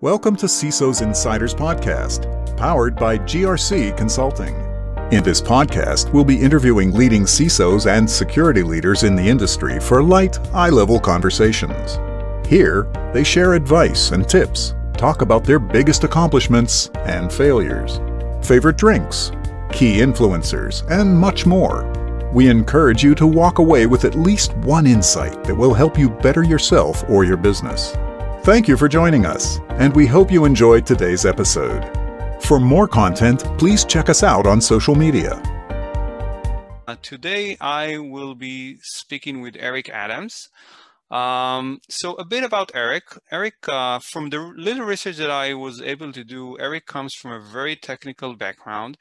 Welcome to CISO's Insiders Podcast, powered by GRSee Consulting. In this podcast, we'll be interviewing leading CISOs and security leaders in the industry for light, eye level conversations. Here, they share advice and tips, talk about their biggest accomplishments and failures, favorite drinks, key influencers, and much more. We encourage you to walk away with at least one insight that will help you better yourself or your business. Thank you for joining us, and we hope you enjoyed today's episode. For more content, please check us out on social media. Uh, today, I will be speaking with Eric Adams. Um, so a bit about Eric. Eric, uh, from the little research that I was able to do, Eric comes from a very technical background.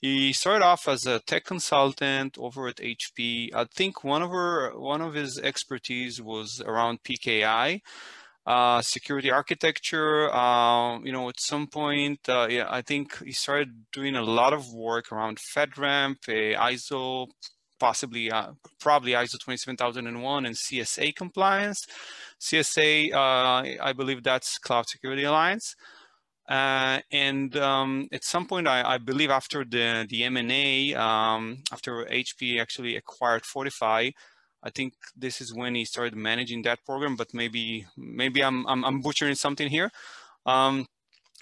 He started off as a tech consultant over at HP. I think one of her, one of his expertise was around PKI uh, security architecture. Uh, you know, at some point, uh, yeah, I think he started doing a lot of work around FedRAMP, ISO, possibly, uh, probably ISO 27001 and CSA compliance. CSA, uh, I believe that's Cloud Security Alliance. Uh, and um, at some point, I, I, believe after the the M&A, um, after HP actually acquired Fortify, I think this is when he started managing that program, but maybe maybe I'm I'm, I'm butchering something here. Um,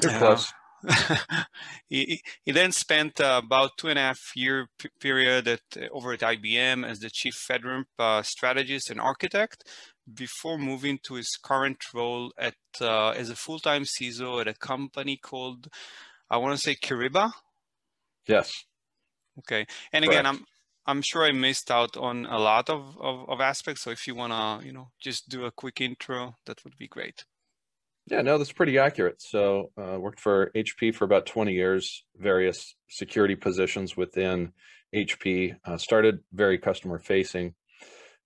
uh, he, he then spent uh, about two and a half year period at over at IBM as the chief FedRAMP uh, strategist and architect before moving to his current role at uh, as a full-time CISO at a company called I want to say Kyriba. Yes. Okay. And Correct. again, I'm I'm sure I missed out on a lot of, of, of aspects. So if you want to, you know, just do a quick intro, that would be great. Yeah, no, that's pretty accurate. So uh, worked for HP for about 20 years, various security positions within HP. Uh, started very customer facing,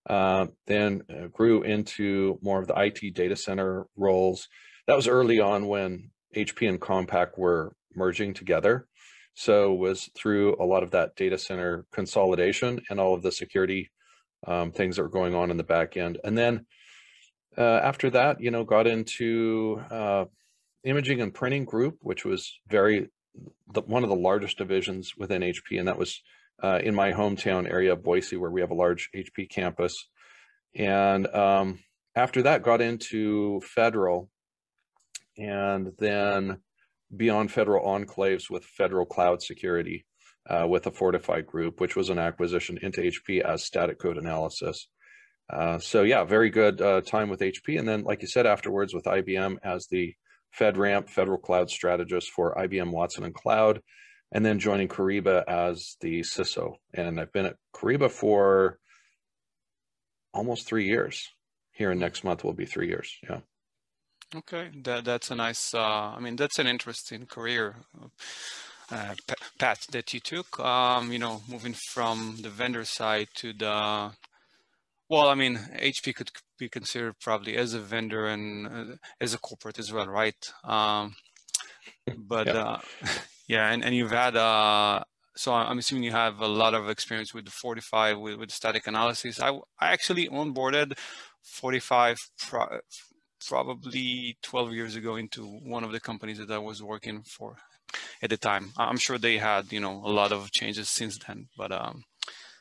uh, then uh, grew into more of the IT data center roles. That was early on when HP and Compaq were merging together. So was through a lot of that data center consolidation and all of the security um, things that were going on in the back end. And then uh, after that, you know, got into uh, imaging and printing group, which was very the, one of the largest divisions within HP, and that was uh, in my hometown area, of Boise, where we have a large HP campus. And um, after that, got into federal, and then beyond federal enclaves with federal cloud security uh, with a Fortify group, which was an acquisition into HP as static code analysis. Uh, so yeah, very good uh, time with HP. And then, like you said, afterwards with IBM as the FedRAMP, Federal Cloud Strategist for IBM Watson and Cloud, and then joining Kyriba as the CISO. And I've been at Kyriba for almost three years. Here in next month will be three years. Yeah. Okay, that that's a nice. Uh, I mean, that's an interesting career uh, path that you took. Um, you know, moving from the vendor side to the. Well, I mean, HP could be considered probably as a vendor and uh, as a corporate as well, right? Um, but yeah, uh, yeah and, and you've had uh, so I'm assuming you have a lot of experience with the Fortify with, with static analysis. I, I actually onboarded Fortify probably 12 years ago into one of the companies that I was working for at the time. I'm sure they had, you know, a lot of changes since then, but um,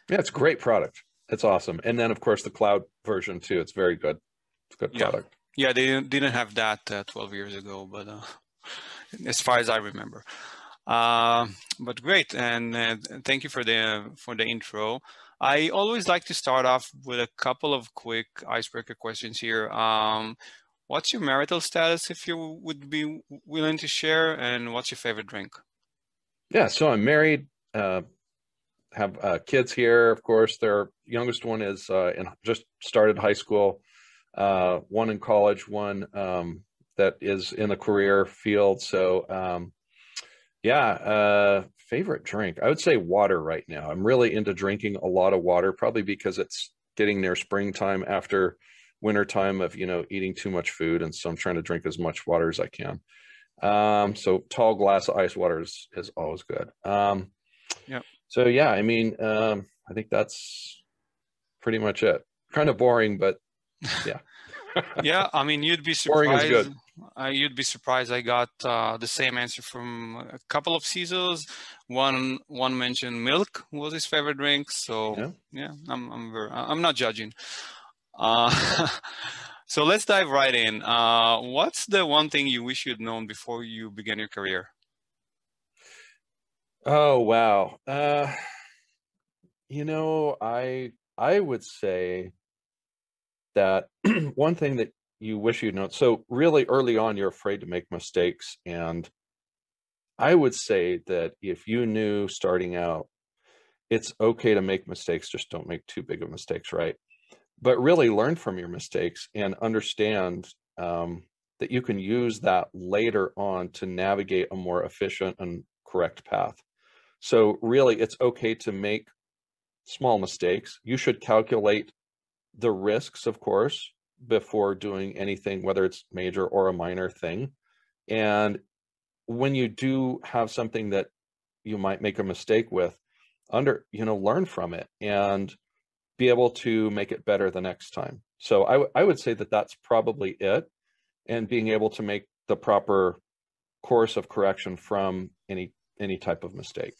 yeah, it's a great product. It's awesome. And then of course the cloud version too. It's very good. It's good product. Yeah, yeah they didn't have that uh, 12 years ago, but uh, as far as I remember. Uh, but great, and uh, thank you for the for the intro. I always like to start off with a couple of quick icebreaker questions here. Um, What's your marital status, if you would be willing to share, and what's your favorite drink? Yeah, so I'm married, uh, have uh, kids here. Of course, their youngest one is uh, in just started high school, uh, one in college, one um, that is in the career field. So, um, yeah, uh, favorite drink. I would say water right now. I'm really into drinking a lot of water, probably because it's getting near springtime after wintertime of you know eating too much food and so i'm trying to drink as much water as i can um, so tall glass of ice water is, is always good um, yeah so yeah i mean um, i think that's pretty much it kind of boring but yeah yeah i mean you'd be surprised uh, you'd be surprised. I got uh, the same answer from a couple of CISOs. One one mentioned milk was his favorite drink. So yeah, yeah I'm I'm very, I'm not judging. Uh, so let's dive right in. Uh, what's the one thing you wish you'd known before you began your career? Oh wow. Uh, you know, I I would say that one thing that you wish you'd known. So really early on, you're afraid to make mistakes. And I would say that if you knew starting out, it's okay to make mistakes, just don't make too big of mistakes, right? But really learn from your mistakes and understand um, that you can use that later on to navigate a more efficient and correct path. So really, it's okay to make small mistakes. You should calculate the risks, of course, before doing anything, whether it's major or a minor thing. And when you do have something that you might make a mistake with, under, you know, learn from it and be able to make it better the next time. So I, I would say that that's probably it. And being able to make the proper course of correction from any any type of mistake.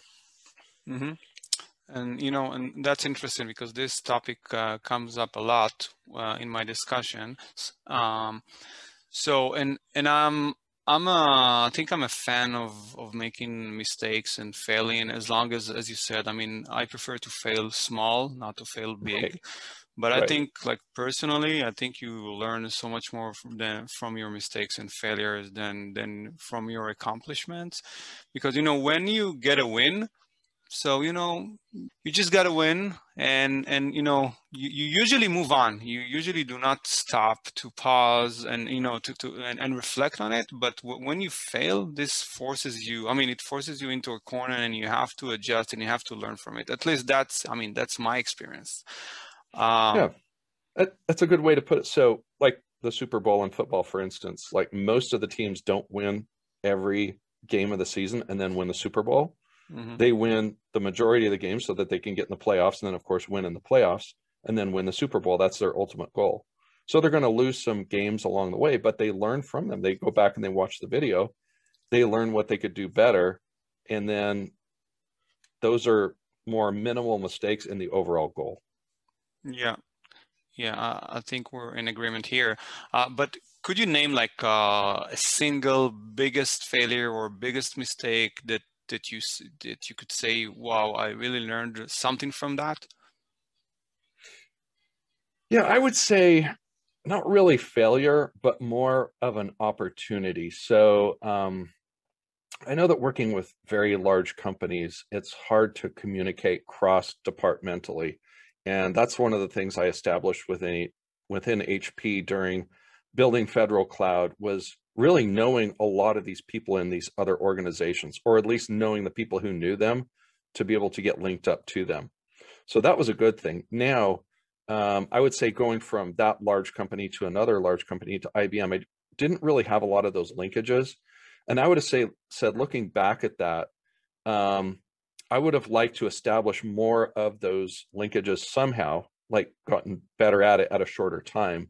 Mm-hmm. And you know, and that's interesting because this topic uh, comes up a lot uh, in my discussions. Um, so, and and I'm I'm a, I think I'm a fan of of making mistakes and failing as long as, as you said, I mean, I prefer to fail small, not to fail big. But right. I think, like personally, I think you learn so much more from the, from your mistakes and failures than than from your accomplishments, because you know when you get a win, so you know you just got to win and and you know you, you usually move on. You usually do not stop to pause and you know to, to and, and reflect on it. But w- when you fail this forces you i mean it forces you into a corner and you have to adjust and you have to learn from it. At least that's i mean that's my experience. Um, yeah. That, that's a good way to put it. So like the super bowl in football for instance like most of the teams don't win every game of the season and then win the super bowl Mm-hmm. They win the majority of the games so that they can get in the playoffs, and then of course win in the playoffs, and then win the Super Bowl. That's their ultimate goal. So they're going to lose some games along the way, but they learn from them. They go back and they watch the video. They learn what they could do better, and then those are more minimal mistakes in the overall goal. Yeah, yeah, I think we're in agreement here. Uh, but could you name like uh, a single biggest failure or biggest mistake that that you that you could say, "Wow, I really learned something from that"? Yeah, I would say not really failure, but more of an opportunity. So um, I know that working with very large companies, it's hard to communicate cross departmentally, and that's one of the things I established within within HP during building federal cloud was really knowing a lot of these people in these other organizations, or at least knowing the people who knew them to be able to get linked up to them. So that was a good thing. Now, um, I would say going from that large company to another large company to IBM, I didn't really have a lot of those linkages. And I would have say, said, looking back at that, um, I would have liked to establish more of those linkages somehow, like gotten better at it at a shorter time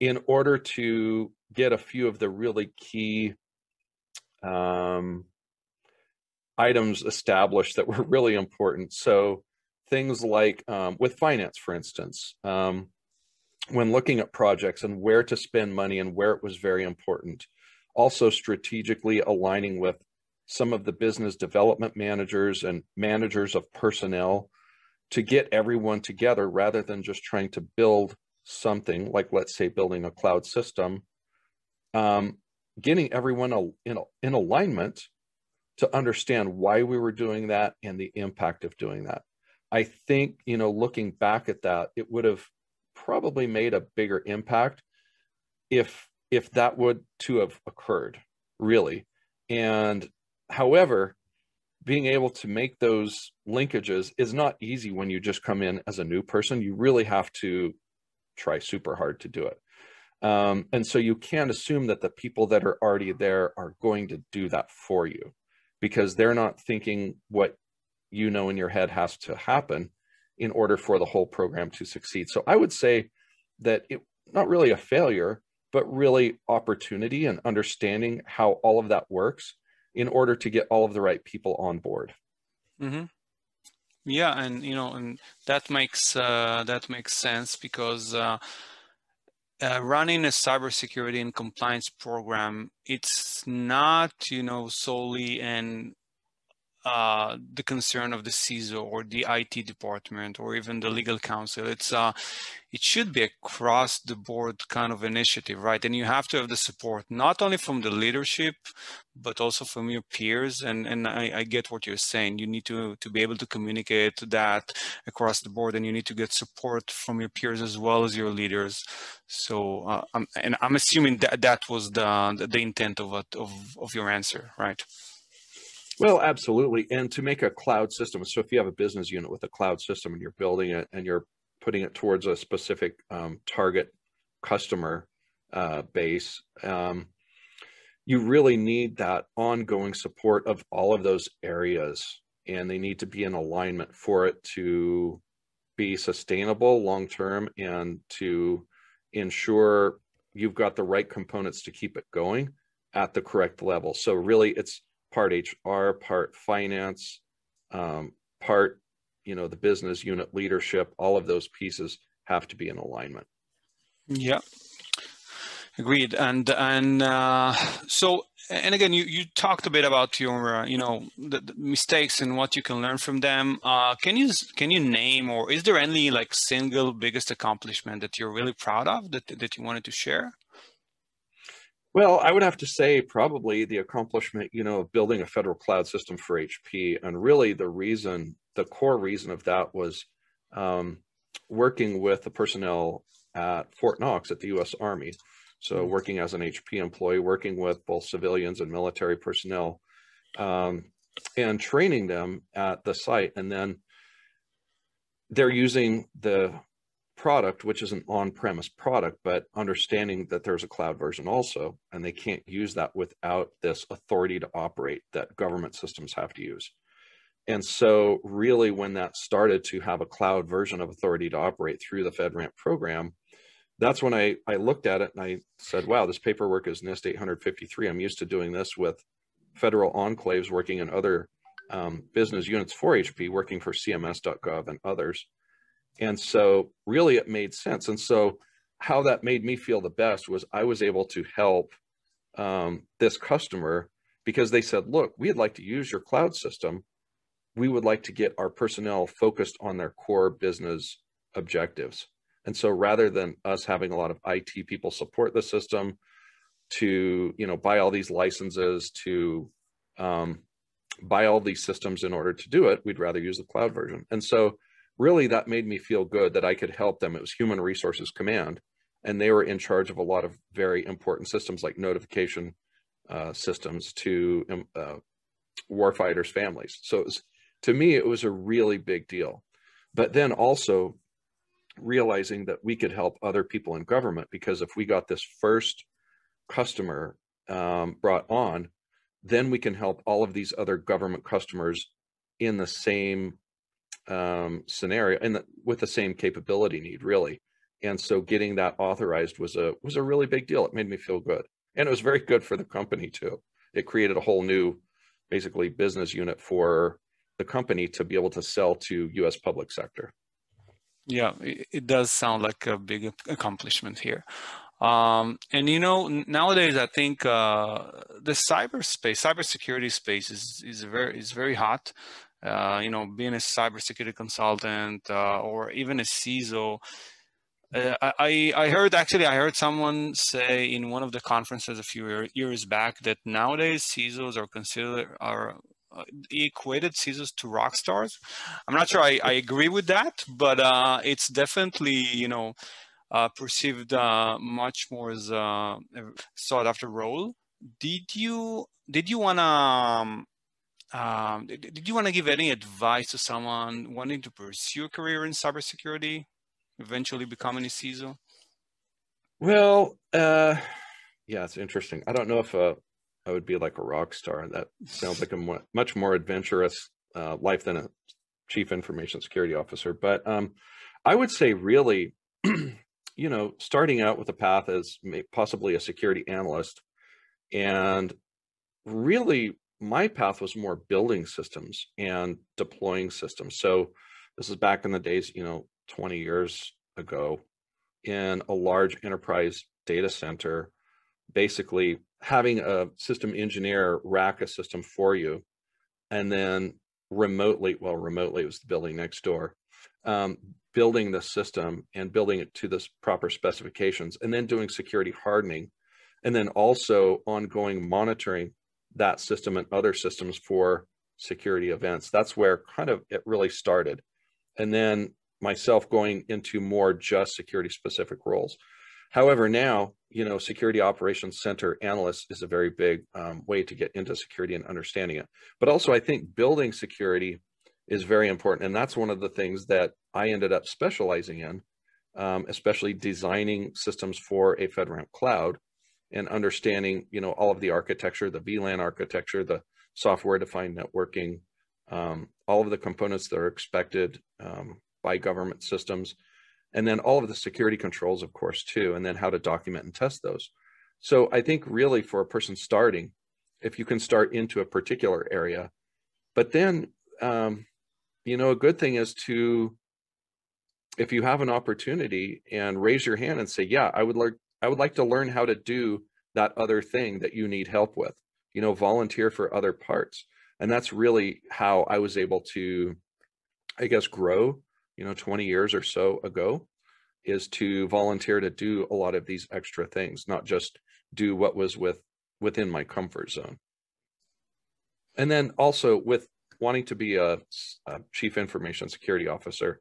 in order to get a few of the really key um, items established that were really important. So things like um, with finance, for instance, um, when looking at projects and where to spend money and where it was very important. Also strategically aligning with some of the business development managers and managers of personnel to get everyone together rather than just trying to build something like, let's say, building a cloud system, um, getting everyone in, in alignment to understand why we were doing that and the impact of doing that. I think, you know, looking back at that, it would have probably made a bigger impact if if that would to have occurred, really. And however, being able to make those linkages is not easy when you just come in as a new person. You really have to try super hard to do it. Um, and so you can't assume that the people that are already there are going to do that for you because they're not thinking what you know in your head has to happen in order for the whole program to succeed. So I would say that it not really a failure, but really opportunity and understanding how all of that works in order to get all of the right people on board. Mm-hmm. Yeah, and you know, and that makes uh, that makes sense because uh, uh, running a cybersecurity and compliance program, it's not you know solely an uh, the concern of the CISO or the IT department or even the legal counsel. It's uh, it should be across the board kind of initiative, right? And you have to have the support not only from the leadership, but also from your peers. And and I, I get what you're saying. You need to to be able to communicate that across the board, and you need to get support from your peers as well as your leaders. So, uh, I'm, and I'm assuming that that was the the intent of of of your answer, right? Well, absolutely. And to make a cloud system, so if you have a business unit with a cloud system and you're building it and you're putting it towards a specific um, target customer uh, base, um, you really need that ongoing support of all of those areas. And they need to be in alignment for it to be sustainable long term and to ensure you've got the right components to keep it going at the correct level. So really it's part HR, part finance, um, part, you know, the business unit leadership, all of those pieces have to be in alignment. Yeah. Agreed. And and uh, so and again, you, you talked a bit about your uh, you know the, the, mistakes and what you can learn from them. Uh, can you can you name or is there any like single biggest accomplishment that you're really proud of that that you wanted to share? Well, I would have to say probably the accomplishment, you know, of building a federal cloud system for HP. And really the reason, the core reason of that was um, working with the personnel at Fort Knox at the U.S. Army. So mm-hmm. working as an HP employee, working with both civilians and military personnel, um, and training them at the site. And then they're using the product, which is an on-premise product, but understanding that there's a cloud version also, and they can't use that without this authority to operate that government systems have to use. And so really when that started to have a cloud version of authority to operate through the FedRAMP program, that's when I, I looked at it and I said, wow, this paperwork is NIST 853. I'm used to doing this with federal enclaves working in other um, business units for HP, working for CMS.gov and others. And so really it made sense. And so how that made me feel the best was I was able to help um, this customer because they said, look, we'd like to use your cloud system. We would like to get our personnel focused on their core business objectives. And so rather than us having a lot of IT people support the system to, you know, buy all these licenses to um, buy all these systems in order to do it, we'd rather use the cloud version. And so really that made me feel good that I could help them. It was Human Resources Command, and they were in charge of a lot of very important systems like notification uh, systems to um, uh, warfighters' families. So it was, to me, it was a really big deal. But then also realizing that we could help other people in government because if we got this first customer um, brought on, then we can help all of these other government customers in the same um, scenario and with the same capability need really. And so getting that authorized was a was a really big deal. It made me feel good, and it was very good for the company too. It created a whole new, basically, business unit for the company to be able to sell to U.S. public sector. Yeah, it, does sound like a big accomplishment here. Um, and you know, nowadays I think uh, the cyberspace, cybersecurity space is is very is very hot. Uh, you know, being a cybersecurity consultant uh, or even a CISO. Uh, I, I heard actually I heard someone say in one of the conferences a few years back that nowadays CISOs are considered are uh, equated CISOs to rock stars. I'm not sure I, I agree with that, but uh, it's definitely you know perceived much more as a sought after role. Did you did you wanna um, um, did you want to give any advice to someone wanting to pursue a career in cybersecurity, eventually becoming a CISO? Well, uh, yeah, it's interesting. I don't know if uh, I would be like a rock star. That sounds like a much more adventurous uh, life than a chief information security officer. But um, I would say, really, you know, starting out with a path as possibly a security analyst. And really, my path was more building systems and deploying systems. So this is back in the days, you know, 20 years ago in a large enterprise data center, basically having a system engineer rack a system for you and then remotely, well, remotely it was the building next door, um, building the system and building it to the proper specifications and then doing security hardening and then also ongoing monitoring that system and other systems for security events. That's where kind of it really started. And then myself going into more just security specific roles. However, now, you know, security operations center analyst is a very big um, way to get into security and understanding it. But also, I think building security is very important. And that's one of the things that I ended up specializing in, um, especially designing systems for a FedRAMP cloud and understanding, you know, all of the architecture, the VLAN architecture, the software defined networking, um, all of the components that are expected um, by government systems, and then all of the security controls, of course, too, and then how to document and test those. So I think really for a person starting, if you can start into a particular area, but then, um, you know, a good thing is to, if you have an opportunity and raise your hand and say, yeah, I would like, I would like to learn how to do that other thing that you need help with, you know, volunteer for other parts. And that's really how I was able to, I guess, grow you know 20 years or so ago is to volunteer to do a lot of these extra things not just do what was with within my comfort zone and then also with wanting to be a, a chief information security officer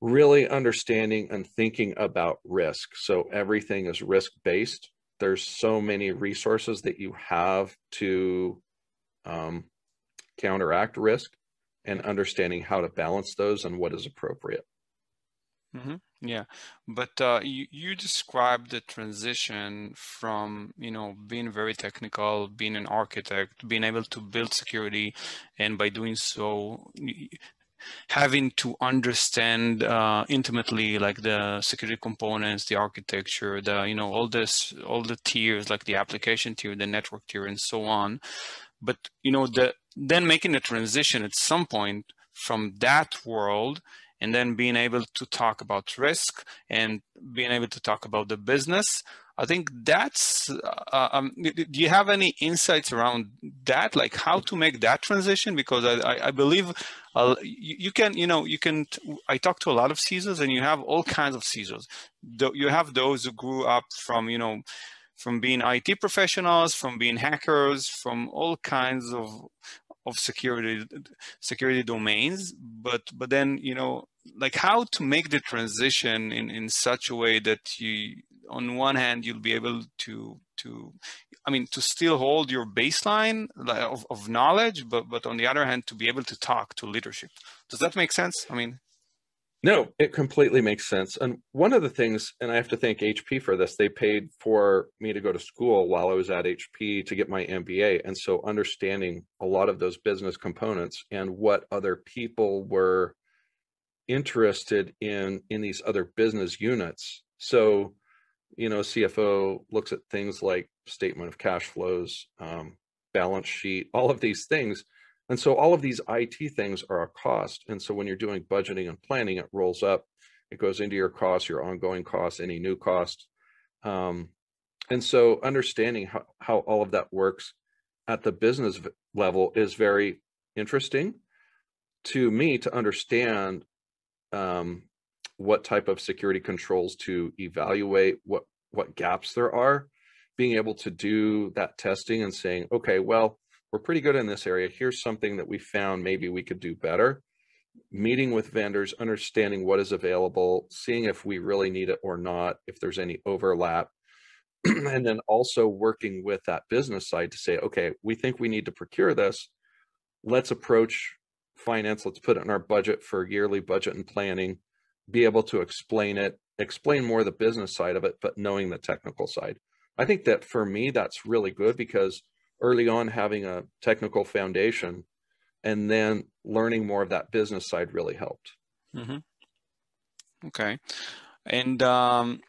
really understanding and thinking about risk so everything is risk based there's so many resources that you have to um, counteract risk and understanding how to balance those and what is appropriate. Mm-hmm. Yeah, but uh, you you described the transition from you know being very technical, being an architect, being able to build security, and by doing so, having to understand uh, intimately like the security components, the architecture, the you know all this all the tiers like the application tier, the network tier, and so on. But you know the then making a transition at some point from that world and then being able to talk about risk and being able to talk about the business i think that's uh, um, do you have any insights around that? Like how to make that transition? Because i, I believe uh, you, you, can you know you can i talk to a lot of CISOs and you have all kinds of CISOs you have those who grew up from you know from being IT professionals, from being hackers, from all kinds of of security security domains. But but then you know like how to make the transition in in such a way that you on one hand you'll be able to to i mean to still hold your baseline of, of knowledge but but on the other hand to be able to talk to leadership does that make sense i mean no, it completely makes sense. And one of the things, and I have to thank HP for this, they paid for me to go to school while I was at HP to get my MBA. And so understanding a lot of those business components and what other people were interested in in these other business units. So, you know, CFO looks at things like statement of cash flows, um, balance sheet, all of these things and so all of these IT things are a cost. And so when you're doing budgeting and planning, it rolls up, it goes into your costs, your ongoing costs, any new costs. Um, and so understanding how, how all of that works at the business level is very interesting to me to understand um, what type of security controls to evaluate, what what gaps there are, being able to do that testing and saying, okay, well, we're pretty good in this area. Here's something that we found maybe we could do better. Meeting with vendors, understanding what is available, seeing if we really need it or not, if there's any overlap. and then also working with that business side to say, okay, we think we need to procure this. Let's approach finance. Let's put it in our budget for yearly budget and planning, be able to explain it, explain more the business side of it, but knowing the technical side. I think that for me, that's really good because early on having a technical foundation and then learning more of that business side really helped. Mm-hmm. Okay. And um,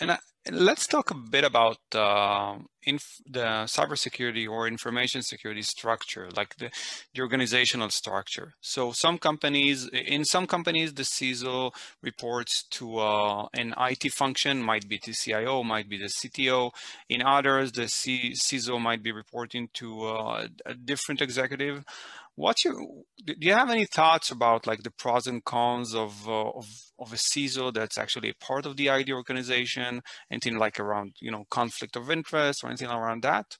and, I, let's talk a bit about uh, inf- the cybersecurity or information security structure, like the, the organizational structure. So some companies, in some companies, the CISO reports to uh, an IT function, might be the CIO, might be the CTO. In others, the C- CISO might be reporting to uh, a different executive. What's your? Do you have any thoughts about like the pros and cons of uh, of of a CISO that's actually a part of the IT organization? Anything like around you know conflict of interest or anything around that?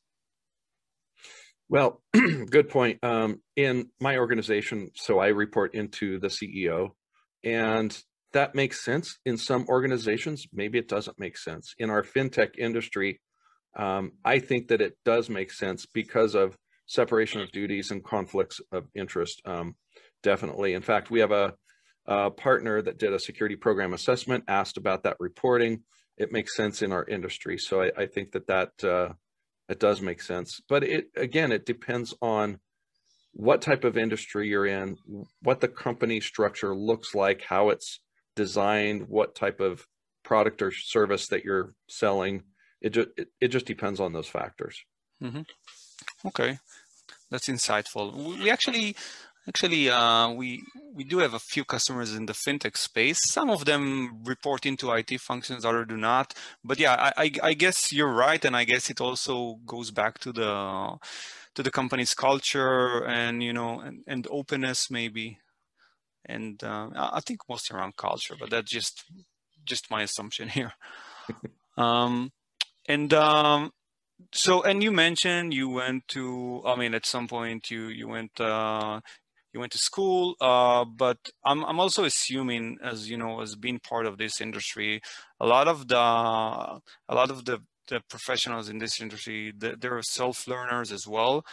Well, good point. Um, in my organization, so I report into the CEO, and that makes sense in some organizations. Maybe it doesn't make sense. In our fintech industry, um, I think that it does make sense because of separation of duties and conflicts of interest. Um, definitely. In fact, we have a, a, partner that did a security program assessment, asked about that reporting. It makes sense in our industry. So I, I think that that uh, it does make sense. But it again, it depends on what type of industry you're in, what the company structure looks like, how it's designed, what type of product or service that you're selling. It just it, it just depends on those factors. Mm-hmm. Okay, that's insightful. We actually, actually, uh, we we do have a few customers in the fintech space. Some of them report into IT functions, others do not. But yeah, I, I, I guess you're right, and I guess it also goes back to the to the company's culture and you know and, and openness maybe. And uh, I think mostly around culture, but that's just just my assumption here. um, and um, so and you mentioned you went to i mean at some point you you went uh you went to school uh but i'm i'm also assuming as you know as being part of this industry a lot of the a lot of the the professionals in this industry they're self learners as well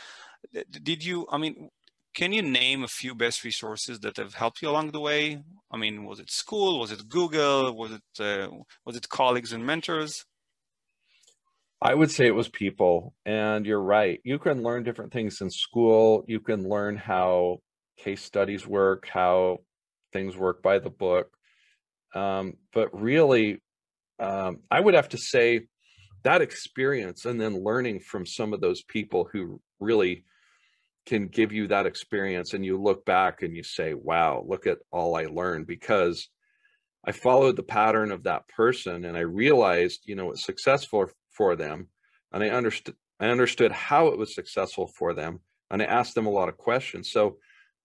did you i mean can you name a few best resources that have helped you along the way i mean was it school was it google was it uh, was it colleagues and mentors I would say it was people. And you're right. You can learn different things in school. You can learn how case studies work, how things work by the book. Um, but really, um, I would have to say that experience and then learning from some of those people who really can give you that experience and you look back and you say, wow, look at all I learned because I followed the pattern of that person and I realized, you know, it's successful for them and I understood I understood how it was successful for them and I asked them a lot of questions. So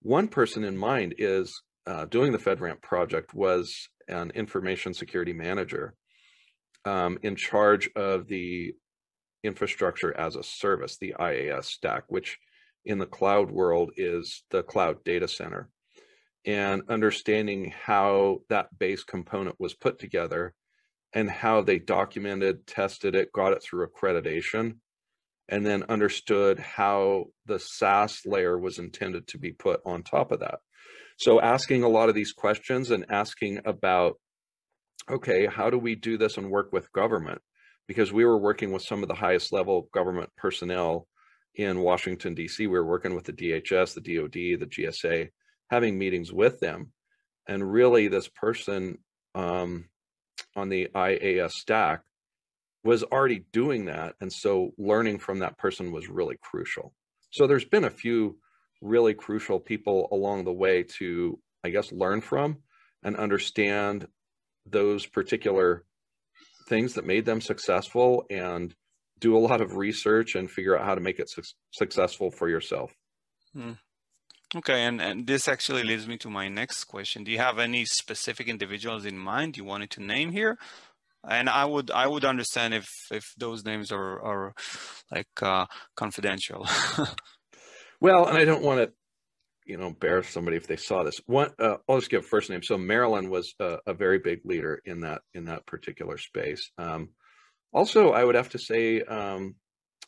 one person in mind is uh, doing the FedRAMP project was an information security manager um, in charge of the infrastructure as a service, the IaaS stack, which in the cloud world is the cloud data center. And understanding how that base component was put together and how they documented, tested it, got it through accreditation, and then understood how the SaaS layer was intended to be put on top of that. So asking a lot of these questions and asking about, okay, how do we do this and work with government? Because we were working with some of the highest level government personnel in Washington, DC. We were working with the DHS, the DOD, the GSA, having meetings with them. And really this person um, on the IaaS stack was already doing that. And so learning from that person was really crucial. So there's been a few really crucial people along the way to, I guess, learn from and understand those particular things that made them successful and do a lot of research and figure out how to make it su successful for yourself. Hmm. Okay, and, and this actually leads me to my next question. Do you have any specific individuals in mind you wanted to name here? And I would I would understand if if those names are are like uh, confidential. well, and I don't want to you know embarrass somebody if they saw this. One, uh, I'll just give first name. So Marilyn was a, a, very big leader in that in that particular space. Um, also, I would have to say um,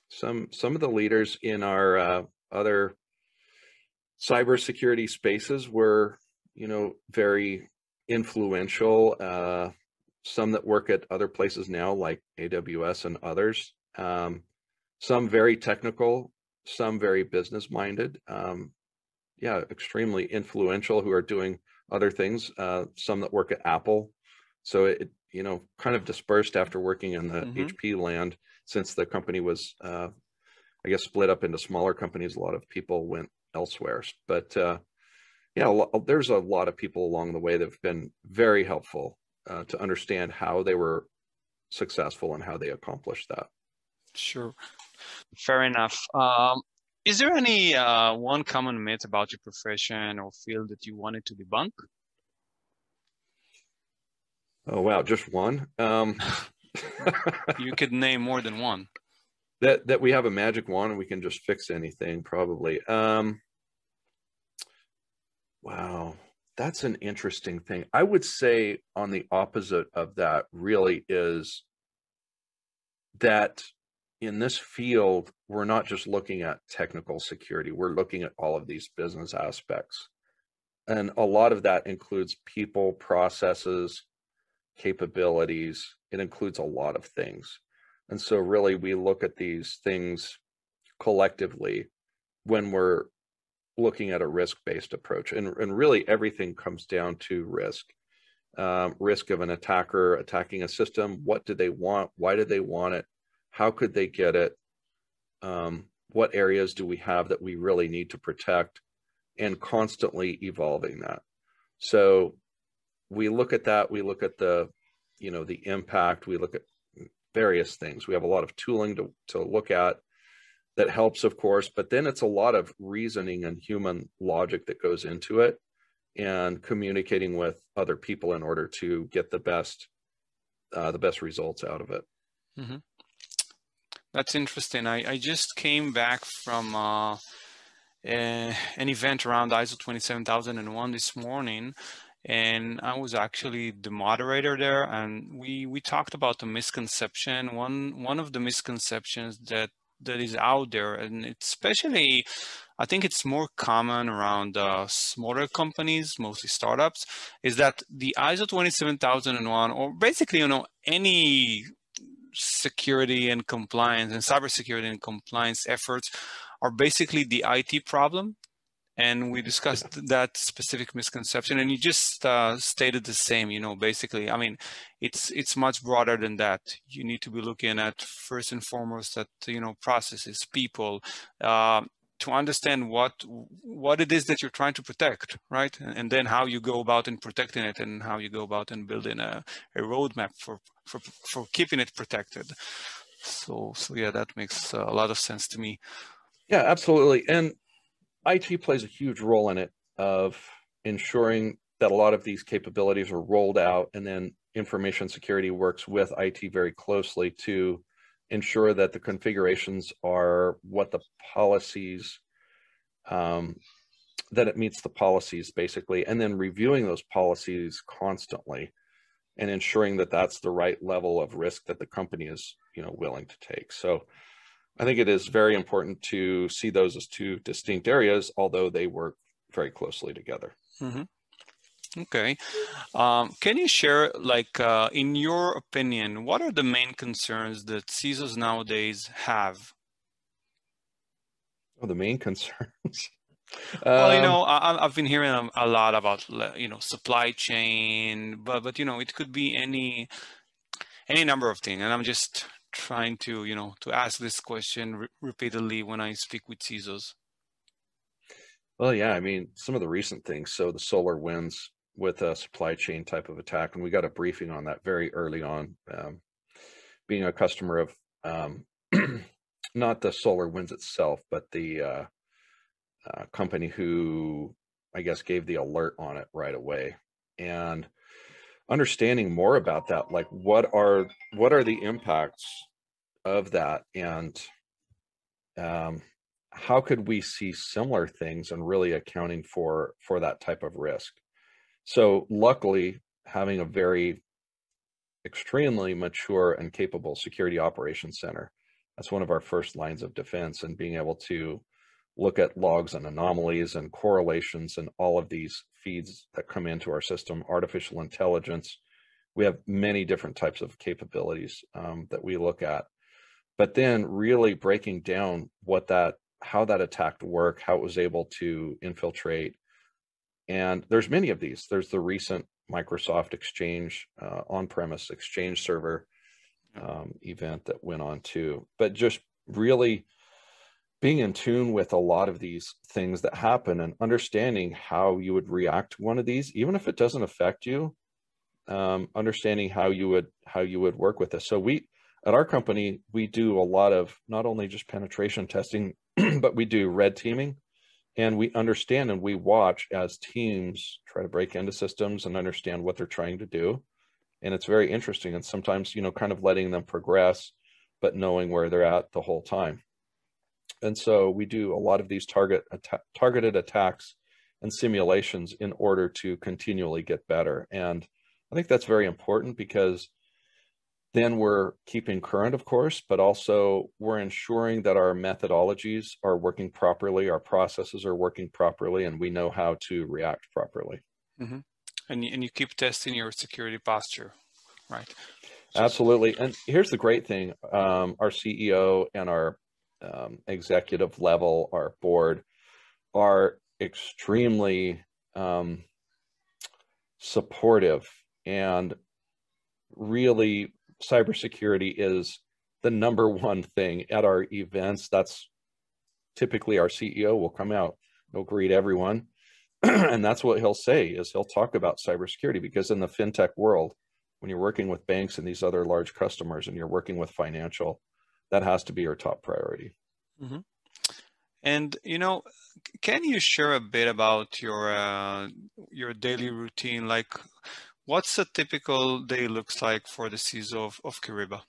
some some of the leaders in our uh, other cybersecurity spaces were, you know, very influential. Uh, some that work at other places now, like AWS and others. Um, some very technical, some very business minded. Um, yeah, extremely influential who are doing other things. Uh, some that work at Apple, So it, you know, kind of dispersed after working in the Mhm. HP land since the company was, uh, I guess, split up into smaller companies. A lot of people went elsewhere, but uh, yeah, there's a lot of people along the way that have been very helpful uh, to understand how they were successful and how they accomplished that. Sure. Fair enough. Um, is there any uh, one common myth about your profession or field that you wanted to debunk? Oh wow, just one. Um, You could name more than one. that that we have a magic wand and we can just fix anything probably. Um, wow, that's an interesting thing. I would say on the opposite of that really is that in this field we're not just looking at technical security, we're looking at all of these business aspects. And a lot of that includes people, processes, capabilities. It includes a lot of things. And so really we look at these things collectively when we're looking at a risk-based approach. And, and really everything comes down to risk. Um, risk of an attacker attacking a system. What do they want? Why do they want it? How could they get it? Um, what areas do we have that we really need to protect? And constantly evolving that. So we look at that, we look at the, you know, the impact, we look at various things. We have a lot of tooling to, to look at that helps, of course, but then it's a lot of reasoning and human logic that goes into it and communicating with other people in order to get the best, uh, the best results out of it. Mm-hmm. That's interesting. I, I just came back from uh, uh, an event around ISO 27001 this morning, and I was actually the moderator there, and we we talked about the misconception. One one of the misconceptions that that is out there, and especially, I think it's more common around uh, smaller companies, mostly startups, is that the ISO 27001, or basically, you know, any security and compliance and cybersecurity and compliance efforts are basically the IT problem. And we discussed that specific misconception, and you just uh, stated the same. You know, basically, I mean, it's it's much broader than that. You need to be looking at first and foremost at you know processes, people, uh, to understand what what it is that you're trying to protect, right? And, and, then how you go about in protecting it, and how you go about in building a, a roadmap for, for for keeping it protected. So so yeah, that makes a lot of sense to me. Yeah, absolutely. And IT plays a huge role in it of ensuring that a lot of these capabilities are rolled out and then information security works with IT very closely to ensure that the configurations are what the policies, um, that it meets the policies basically, and then reviewing those policies constantly and ensuring that that's the right level of risk that the company is, you know, willing to take. So I think it is very important to see those as two distinct areas, although they work very closely together. Mm-hmm. Okay. Um, can you share, like, uh, in your opinion, what are the main concerns that CISOs nowadays have? Oh, the main concerns. well, you know, I, have been hearing a lot about, you know, supply chain, but but you know, it could be any any number of things, and I'm just trying to, you know, to ask this question re repeatedly when I speak with CISOs. Well, yeah, I mean, some of the recent things. So the SolarWinds with a supply chain type of attack, and we got a briefing on that very early on. Um, being a customer of um, not the SolarWinds itself, but the uh, uh, company who I guess gave the alert on it right away, and understanding more about that, like what are what are the impacts of that, and um, how could we see similar things and really accounting for for that type of risk? So luckily having a very extremely mature and capable security operations center that's one of our first lines of defense and being able to look at logs and anomalies and correlations and all of these feeds that come into our system artificial intelligence we have many different types of capabilities um, that we look at but then really breaking down what that how that attack worked, how it was able to infiltrate. And there's many of these. There's the recent Microsoft Exchange uh, on-premise Exchange server um, event that went on too. But just really being in tune with a lot of these things that happen and understanding how you would react to one of these, even if it doesn't affect you, um, understanding how you would how you would work with this. So we at our company we do a lot of not only just penetration testing, but we do red teaming, and we understand and we watch as teams try to break into systems and understand what they're trying to do, and it's very interesting. And sometimes you know kind of letting them progress, but knowing where they're at the whole time. And so we do a lot of these target targeted attacks and simulations in order to continually get better. And I think that's very important because then we're keeping current, of course, but also we're ensuring that our methodologies are working properly, our processes are working properly, and we know how to react properly. Mm-hmm. And, and you keep testing your security posture, right? Absolutely. And here's the great thing um, our CEO and our um, executive level, our board, are extremely um, supportive and really cybersecurity is the number one thing at our events. That's typically our CEO will come out, he'll greet everyone. and that's what he'll say is he'll talk about cybersecurity because in the fintech world, when you're working with banks and these other large customers and you're working with financial, that has to be your top priority. Mm-hmm. And you know, can you share a bit about your uh, your daily routine? Like, what's a typical day looks like for the CISO of, of Kyriba?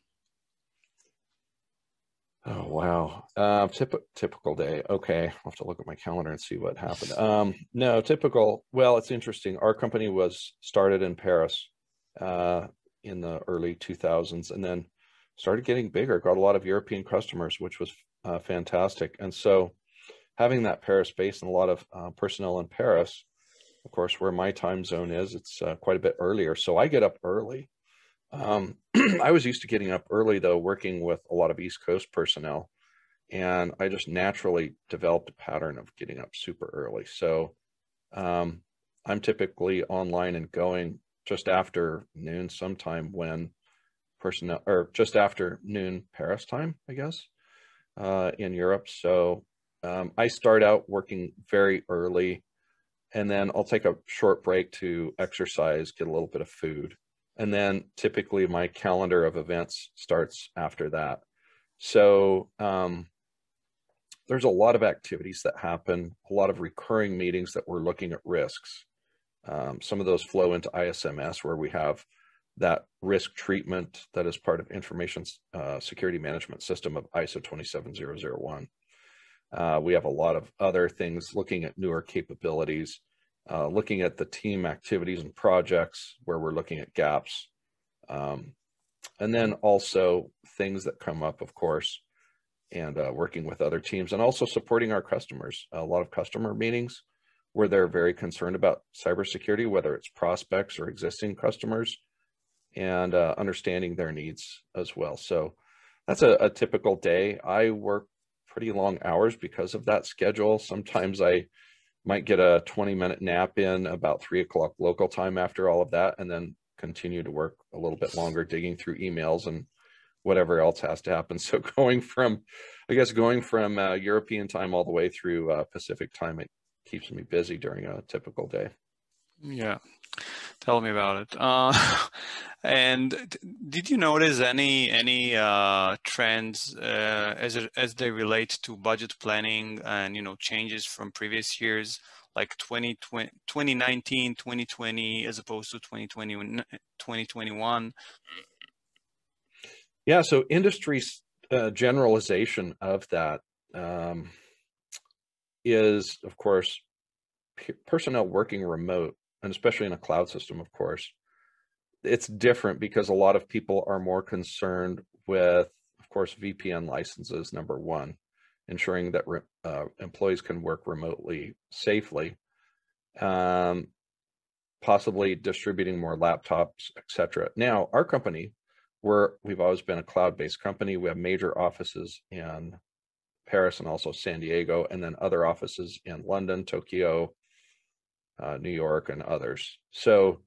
Oh wow, uh, typ- typical day. Okay, I'll have to look at my calendar and see what happened. Um, no, typical. Well, it's interesting. Our company was started in Paris uh, in the early 2000s, and then started getting bigger, got a lot of European customers, which was uh, fantastic. And so having that Paris base and a lot of uh, personnel in Paris, of course, where my time zone is, it's uh, quite a bit earlier. So I get up early. Um, I was used to getting up early, though, working with a lot of East Coast personnel. And I just naturally developed a pattern of getting up super early. So um, I'm typically online and going just after noon sometime when personnel or just after noon Paris time, I guess, uh, in Europe. So um, I start out working very early and then I'll take a short break to exercise, get a little bit of food. And then typically my calendar of events starts after that. So um, there's a lot of activities that happen, a lot of recurring meetings that we're looking at risks. Um, some of those flow into ISMS where we have that risk treatment that is part of information uh, security management system of ISO 27001. Uh, we have a lot of other things looking at newer capabilities, uh, looking at the team activities and projects where we're looking at gaps. Um, and then also things that come up, of course, and uh, working with other teams and also supporting our customers. A lot of customer meetings where they're very concerned about cybersecurity, whether it's prospects or existing customers and uh, understanding their needs as well. So that's a, a, typical day. I work pretty long hours because of that schedule. Sometimes I might get a 20 minute nap in about three o'clock local time after all of that, and then continue to work a little bit longer, digging through emails and whatever else has to happen. So going from, I guess, going from uh, European time all the way through uh, Pacific time, it keeps me busy during a typical day. Yeah, tell me about it. Uh, and did you notice any any uh, trends uh, as as they relate to budget planning and you know changes from previous years, like 2020, 2019, 2020, as opposed to 2020, 2021? Yeah, so industry uh, generalization of that um, is, of course, personnel working remote and especially in a cloud system, of course, it's different because a lot of people are more concerned with, of course, VPN licenses, number one, ensuring that uh, employees can work remotely safely, um, possibly distributing more laptops, etc. Now, our company, we're, we've always been a cloud-based company. We have major offices in Paris and also San Diego, and then other offices in London, Tokyo, uh, New York, and others. So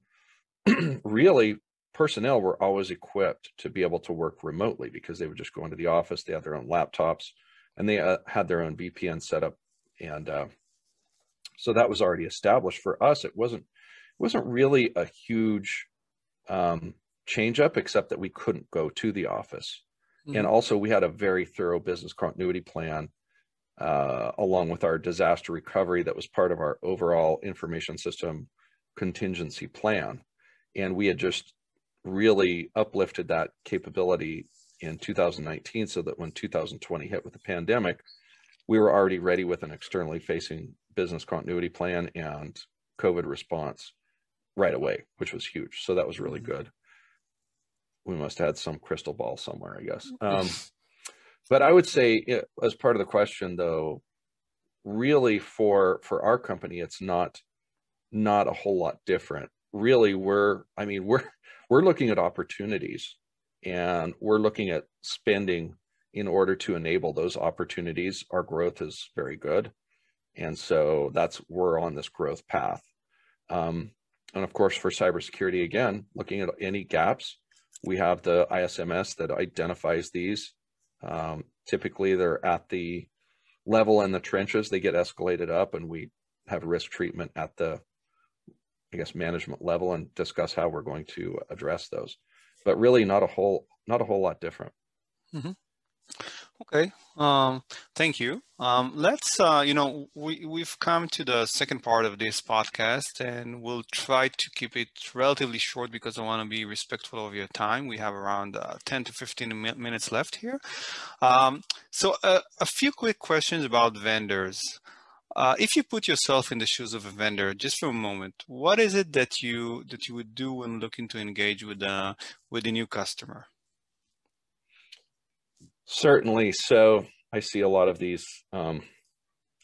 really personnel were always equipped to be able to work remotely because they would just go into the office, they had their own laptops, and they uh, had their own VPN setup. And uh, so that was already established for us. It wasn't it wasn't really a huge um, change up, except that we couldn't go to the office. Mm-hmm. And also, we had a very thorough business continuity plan uh, along with our disaster recovery that was part of our overall information system contingency plan. And we had just really uplifted that capability in 2019 so that when 2020 hit with the pandemic, we were already ready with an externally facing business continuity plan and COVID response right away, which was huge. So that was really mm-hmm. good. We must have had some crystal ball somewhere, I guess. Um, but I would say, as part of the question, though, really for for our company, it's not not a whole lot different. Really, we're I mean we're we're looking at opportunities, and we're looking at spending in order to enable those opportunities. Our growth is very good, and so that's we're on this growth path. Um, and of course, for cybersecurity, again, looking at any gaps, we have the ISMS that identifies these. Um, typically, they're at the level in the trenches, they get escalated up, and we have risk treatment at the, I guess, management level and discuss how we're going to address those. But really, not a whole, not a whole lot different. Mm-hmm. Okay, um, thank you. Um, let's, uh, you know, we, we've come to the second part of this podcast and we'll try to keep it relatively short because I want to be respectful of your time. We have around uh, 10 to 15 minutes left here. Um, so uh, a few quick questions about vendors. Uh, if you put yourself in the shoes of a vendor just for a moment, what is it that you that you would do when looking to engage with uh, with a new customer? Certainly. So I see a lot of these um,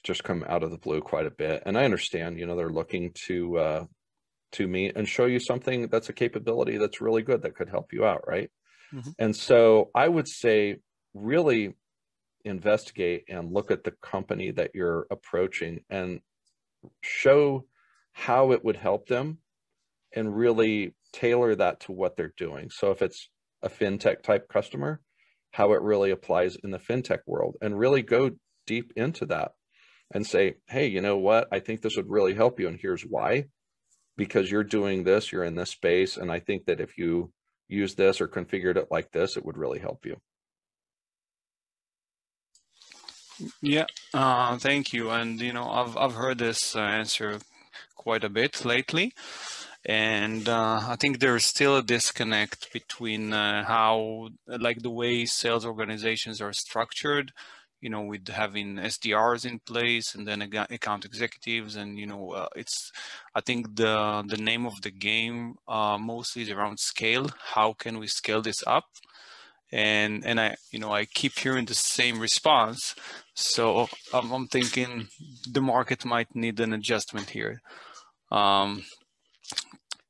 just come out of the blue quite a bit, and I understand. You know, they're looking to uh, to me and show you something that's a capability that's really good that could help you out, right? Mm-hmm. And so I would say really investigate and look at the company that you're approaching and show how it would help them and really tailor that to what they're doing. So if it's a fintech type customer, how it really applies in the fintech world and really go deep into that and say, hey, you know what? I think this would really help you. And here's why. Because you're doing this, you're in this space. And I think that if you use this or configured it like this, it would really help you. Yeah, uh, thank you. And, you know, I've, I've heard this uh, answer quite a bit lately and uh, I think there's still a disconnect between uh, how, like, the way sales organizations are structured. You know, with having SDRs in place and then account executives, and you know, uh, it's. I think the the name of the game uh, mostly is around scale. How can we scale this up? and and I you know I keep hearing the same response. So I'm, I'm thinking the market might need an adjustment here. Um,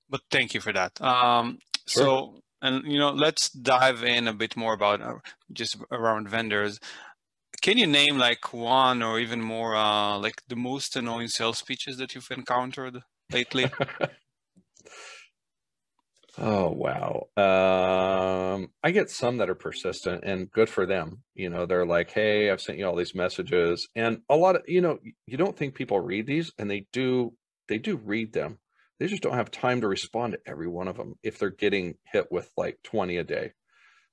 but thank you for that. Um, sure. So, and you know, let's dive in a bit more about uh, just around vendors. Can you name like one or even more, uh, like the most annoying sales pitches that you've encountered lately? oh wow, um, I get some that are persistent and good for them. You know, they're like, "Hey, I've sent you all these messages," and a lot of you know, you don't think people read these, and they do. They do read them they just don't have time to respond to every one of them if they're getting hit with like 20 a day.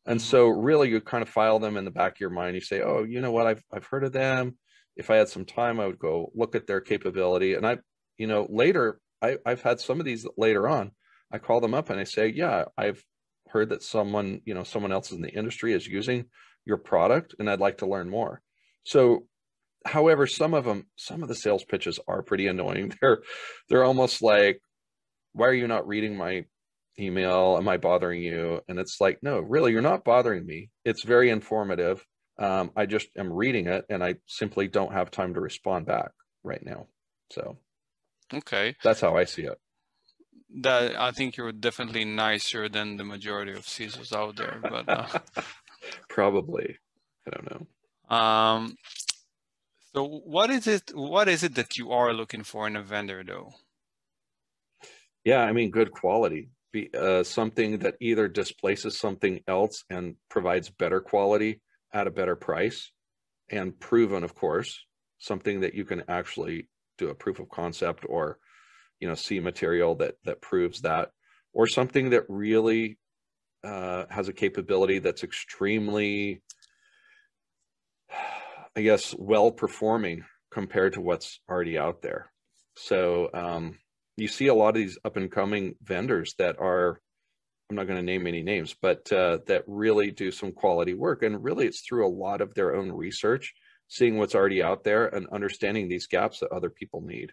And mm-hmm. so really you kind of file them in the back of your mind. You say, oh, you know what, I've, I've heard of them. If I had some time, I would go look at their capability. And I, you know, later, I, I've had some of these later on. I call them up and I say, yeah, I've heard that someone, you know, someone else in the industry is using your product and I'd like to learn more. So however, some of them, some of the sales pitches are pretty annoying. They're, they're almost like, why are you not reading my email? Am I bothering you? And it's like, no, really, you're not bothering me. It's very informative. Um, I just am reading it and I simply don't have time to respond back right now. So, okay, that's how I see it. That I think you're definitely nicer than the majority of CISOs out there, but uh... probably, I don't know. Um, so what is it? What is it that you are looking for in a vendor, though? Yeah i mean good quality be uh, something that either displaces something else and provides better quality at a better price and proven, of course, something that you can actually do a proof of concept or, you know, see material that that proves that, or something that really uh, has a capability that's extremely, I guess, well performing compared to what's already out there. So um, you see a lot of these up and coming vendors that are i'm not going to name any names but uh, that really do some quality work and really it's through a lot of their own research seeing what's already out there and understanding these gaps that other people need.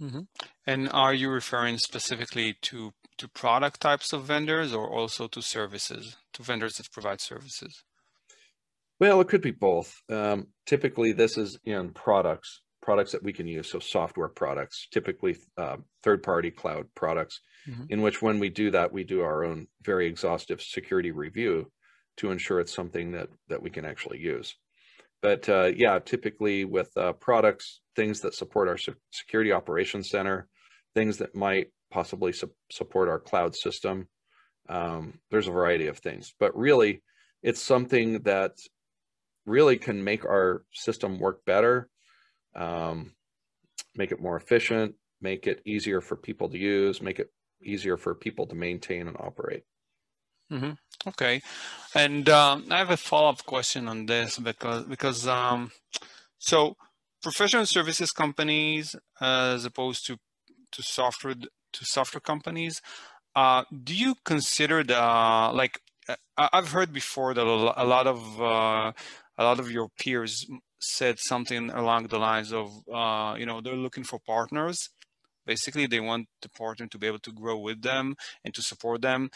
Mm-hmm. and are you referring specifically to to product types of vendors or also to services to vendors that provide services? Well it could be both. Um, typically this is in products products that we can use, so software products, typically uh, third-party cloud products, mm-hmm. in which when we do that, we do our own very exhaustive security review to ensure it's something that that we can actually use. But uh, yeah, typically with uh, products, things that support our security operations center, things that might possibly su- support our cloud system. Um, there's a variety of things, but really, it's something that really can make our system work better um, make it more efficient, make it easier for people to use, make it easier for people to maintain and operate. Mm-hmm. Okay, and um, I have a follow-up question on this because because um, so professional services companies uh, as opposed to to software to software companies, uh, do you consider the like I've heard before that a lot of uh, a lot of your peers said something along the lines of, uh, you know, they're looking for partners. Basically, they want the partner to be able to grow with them and to support them.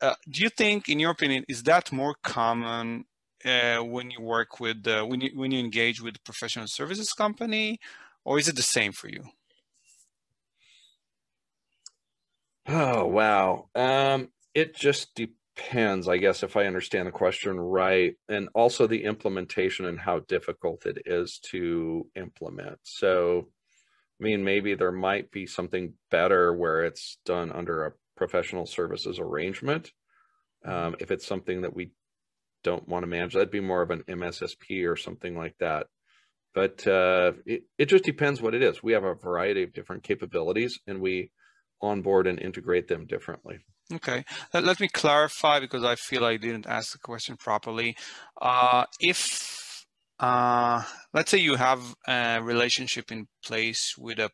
Uh, do you think, in your opinion, is that more common uh, when you work with uh, when you when you engage with professional services company, or is it the same for you? Oh wow, um, it just depends depends, I guess, if I understand the question right, and also the implementation and how difficult it is to implement. So, I mean, maybe there might be something better where it's done under a professional services arrangement. Um, if it's something that we don't want to manage, that'd be more of an MSSP or something like that. But uh, it, it just depends what it is. We have a variety of different capabilities and we onboard and integrate them differently. Okay, let, me clarify because I feel I didn't ask the question properly. Uh, if, uh, let's say you have a relationship in place with a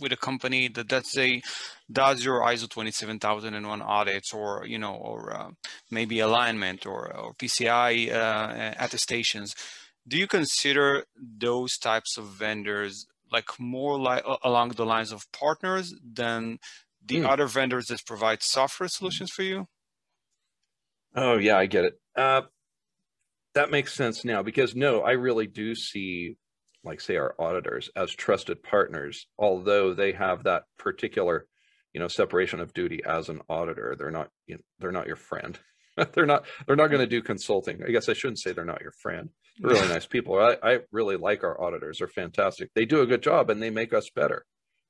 with a company that let's say does your ISO 27001 audits or you know or uh, maybe alignment or, or PCI uh, attestations, do you consider those types of vendors like more like along the lines of partners than the mm. other vendors that provide software solutions for you? Oh yeah, I get it. Uh, that makes sense now because no, I really do see, like say, our auditors as trusted partners. Although they have that particular, you know, separation of duty as an auditor, they're not, you know, they're not your friend. they're not. They're not going to do consulting. I guess I shouldn't say they're not your friend. They're really nice people. I, I really like our auditors. They're fantastic. They do a good job and they make us better.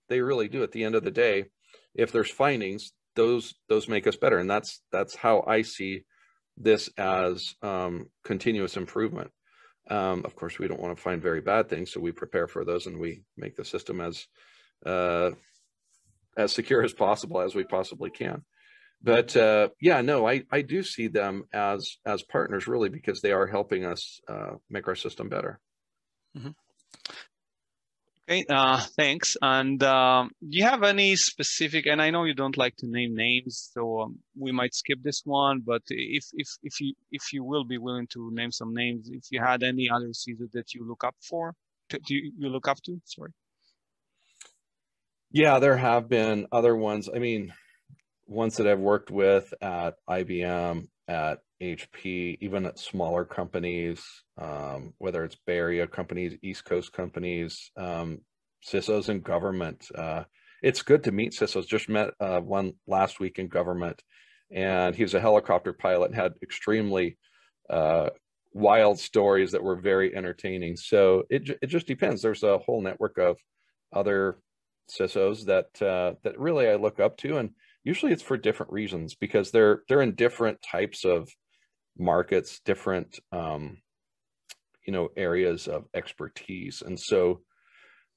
They really do. At the end of the day, if there's findings, those those make us better, and that's that's how I see this as um, continuous improvement. Um, of course, we don't want to find very bad things, so we prepare for those and we make the system as uh, as secure as possible as we possibly can. But uh, yeah, no, I, I do see them as as partners really because they are helping us uh, make our system better. Mm-hmm. Okay, uh, thanks. And um, do you have any specific? And I know you don't like to name names, so um, we might skip this one. But if if if you if you will be willing to name some names, if you had any other CISO that you look up for, do you, you look up to? Sorry. Yeah, there have been other ones. I mean, ones that I've worked with at IBM, at HP, even at smaller companies, um, whether it's Bay Area companies, East Coast companies, um, CISOs in government. Uh, it's good to meet CISOs. Just met uh, one last week in government, and he was a helicopter pilot and had extremely uh, wild stories that were very entertaining. So it it just depends. There's a whole network of other CISOs that uh, that really I look up to, and usually it's for different reasons because they're they're in different types of markets, different um, you know areas of expertise, and so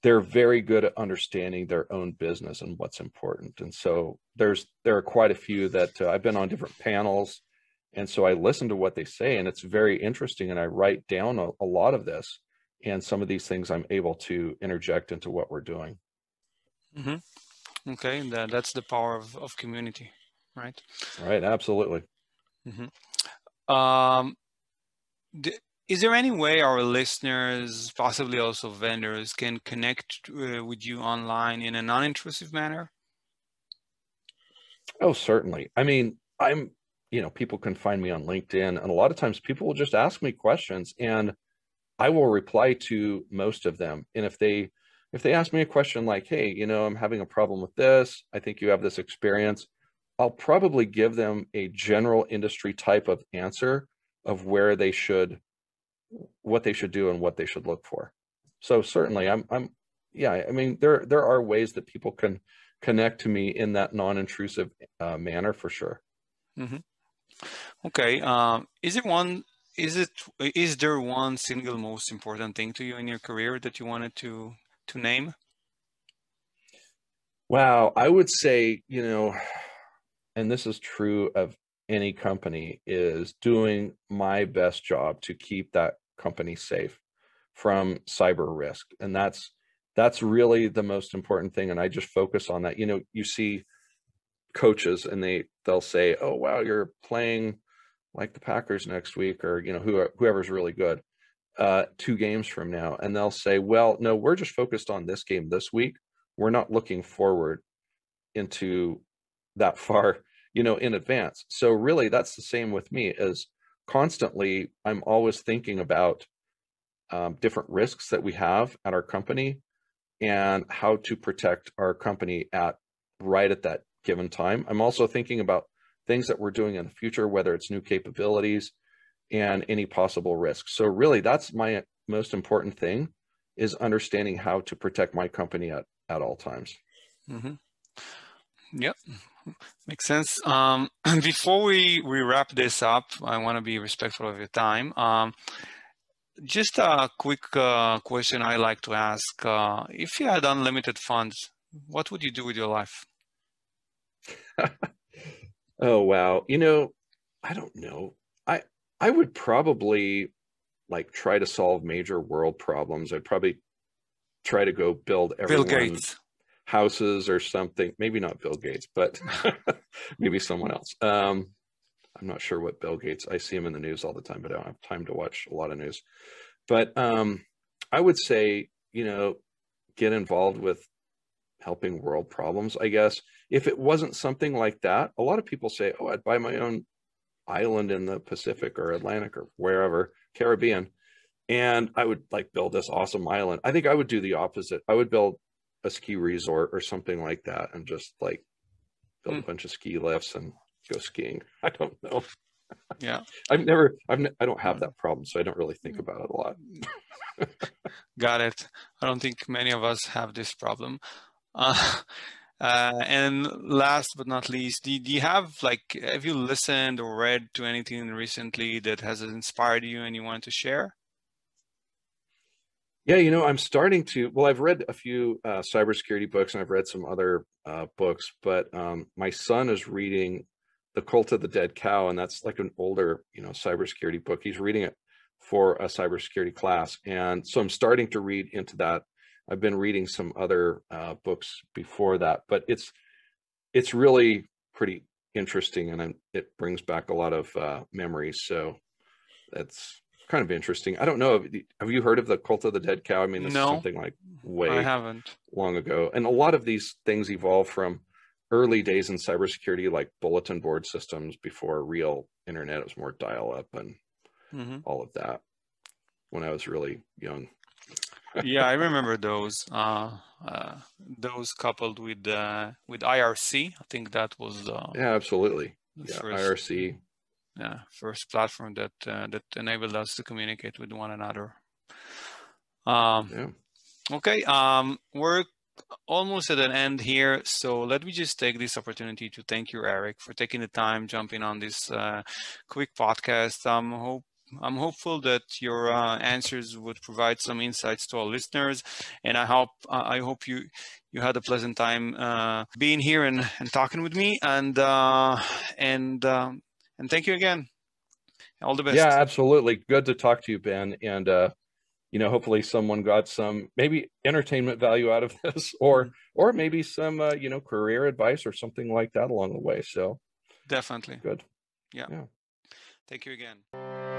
they're very good at understanding their own business and what's important. And so there's there are quite a few that uh, I've been on different panels, and so I listen to what they say, and it's very interesting, and I write down a, a lot of this, and some of these things I'm able to interject into what we're doing. Mm-hmm. Okay, that, that's the power of, of community, right? Right, absolutely. Mm-hmm. Um, is there any way our listeners, possibly also vendors, can connect uh, with you online in a non-intrusive manner? Oh, certainly. I mean, I'm, you know, people can find me on LinkedIn, and a lot of times people will just ask me questions, and I will reply to most of them. And if they if they ask me a question like, "Hey, you know, I'm having a problem with this. I think you have this experience," I'll probably give them a general industry type of answer of where they should what they should do and what they should look for. So certainly I'm I'm yeah, I mean there there are ways that people can connect to me in that non-intrusive uh, manner for sure. Mm-hmm. Okay. Um, is it one is it is there one single most important thing to you in your career that you wanted to to name? Wow, I would say, you know, and this is true of any company is doing my best job to keep that company safe from cyber risk. And that's that's really the most important thing and I just focus on that. You know, you see coaches and they they'll say, "Oh, wow, you're playing like the Packers next week or, you know, who, whoever's really good." uh, two games from now, and they'll say, "Well, no, we're just focused on this game this week. We're not looking forward into that far, you know, in advance." So really, that's the same with me. Is constantly, I'm always thinking about um, different risks that we have at our company and how to protect our company at right at that given time. I'm also thinking about things that we're doing in the future, whether it's new capabilities and any possible risks. So really that's my most important thing is understanding how to protect my company at, at all times. Mm-hmm. Makes sense. Um, before we, we wrap this up, I want to be respectful of your time. Um, just a quick uh, question I like to ask. Uh, if you had unlimited funds, what would you do with your life? oh, wow. You know, I don't know. I, I would probably like try to solve major world problems. I'd probably try to go build everyone Bill Gates houses or something. Maybe not Bill Gates, but maybe someone else. Um, I'm not sure what Bill Gates. I see him in the news all the time, but I don't have time to watch a lot of news. But um, I would say, you know, get involved with helping world problems. I guess if it wasn't something like that, a lot of people say, "Oh, I'd buy my own island in the Pacific or Atlantic or wherever, Caribbean. And I would like build this awesome island. I think I would do the opposite. I would build a ski resort or something like that and just like build mm. a hmm. bunch of ski lifts and go skiing. I don't know. Yeah. I've never, I've, ne- I don't have that problem. So I don't really think about it a lot. Got it. I don't think many of us have this problem. Uh, uh, and last but not least, do, do, you have like, have you listened or read to anything recently that has inspired you and you want to share? Yeah, you know, I'm starting to. Well, I've read a few uh, cybersecurity books and I've read some other uh, books, but um, my son is reading The Cult of the Dead Cow, and that's like an older, you know, cybersecurity book. He's reading it for a cybersecurity class, and so I'm starting to read into that I've been reading some other uh, books before that, but it's it's really pretty interesting, and it brings back a lot of uh, memories. So that's kind of interesting. I don't know. Have you heard of the Cult of the Dead Cow? I mean, this no, is something like way I haven't long ago, and a lot of these things evolve from early days in cybersecurity, like bulletin board systems before real internet. It was more dial up and mm-hmm. all of that when I was really young yeah, I remember those. Uh, uh, those coupled with uh, with IRC, I think that was uh, yeah, absolutely. Yeah, first, IRC. Yeah, first platform that uh, that enabled us to communicate with one another. Um, yeah. Okay. Um, we're almost at an end here. So let me just take this opportunity to thank you, Eric, for taking the time jumping on this uh, quick podcast. I'm hope I'm hopeful that your uh, answers would provide some insights to our listeners, and I hope uh, I hope you you had a pleasant time uh, being here and, and talking with me. And uh, and um, and thank you again. All the best. Yeah, absolutely. Good to talk to you, Ben. And uh, you know, hopefully someone got some maybe entertainment value out of this, or or maybe some uh, you know career advice or something like that along the way. So definitely good. yeah. yeah. Thank you again.